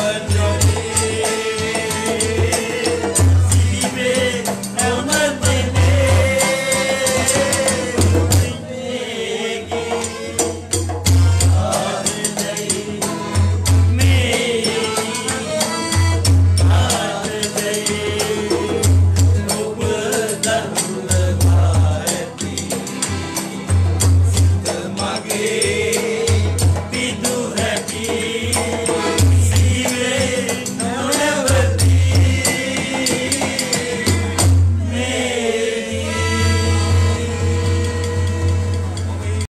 but